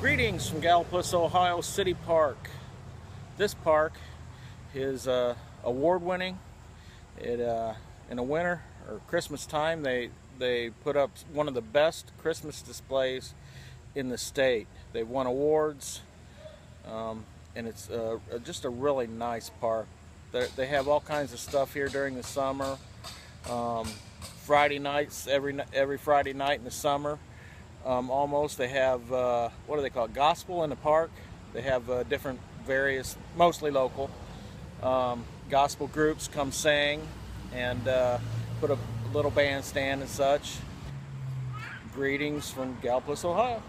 Greetings from Gallipolis, Ohio City Park. This park is uh, award-winning. It uh, in the winter or Christmas time, they they put up one of the best Christmas displays in the state. They've won awards, um, and it's uh, just a really nice park. They're, they have all kinds of stuff here during the summer. Um, Friday nights, every every Friday night in the summer, um, almost they have uh, what do they call it? Gospel in the park. They have uh, different various, mostly local um, gospel groups come sing and uh, put a little bandstand and such. Greetings from Gallipolis, Ohio.